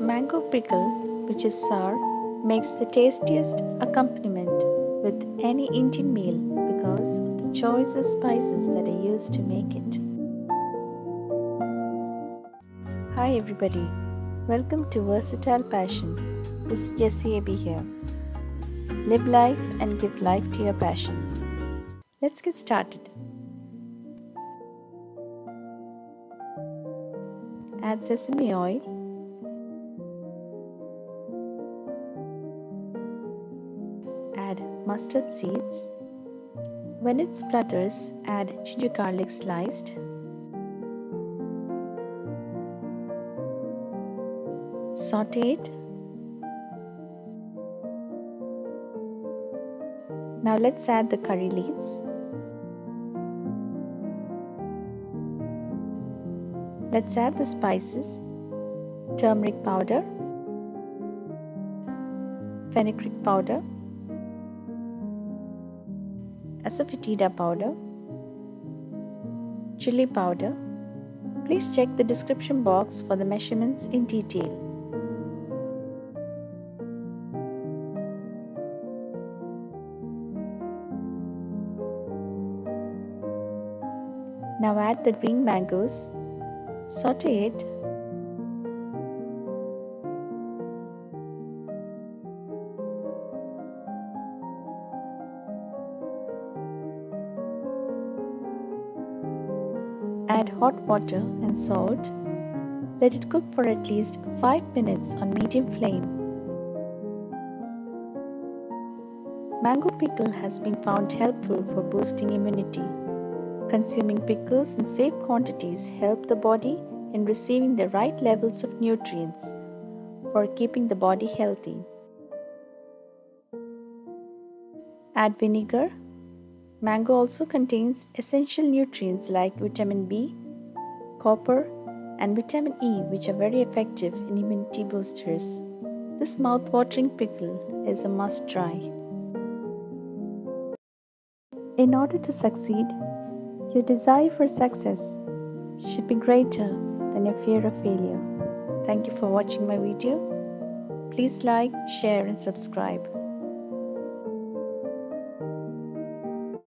Mango pickle, which is sour, makes the tastiest accompaniment with any Indian meal because of the choice of spices that are used to make it. Hi everybody, welcome to Versatile Passion. This is Jessy Abey here. Live life and give life to your passions. Let's get started. Add sesame oil mustard seeds. When it splutters, add ginger garlic sliced. Saute it. Now let's add the curry leaves. Let's add the spices turmeric powder, fenugreek powder, asafoetida powder, chili powder. Please check the description box for the measurements in detail. Now add the green mangoes, saute it Add hot water and salt. Let it cook for at least 5 minutes on medium flame. Mango pickle has been found helpful for boosting immunity. Consuming pickles in safe quantities help the body in receiving the right levels of nutrients for keeping the body healthy. Add vinegar Mango also contains essential nutrients like vitamin B, copper, and vitamin E, which are very effective in immunity boosters. This mouth-watering pickle is a must try. In order to succeed, your desire for success should be greater than your fear of failure. Thank you for watching my video. Please like, share, and subscribe.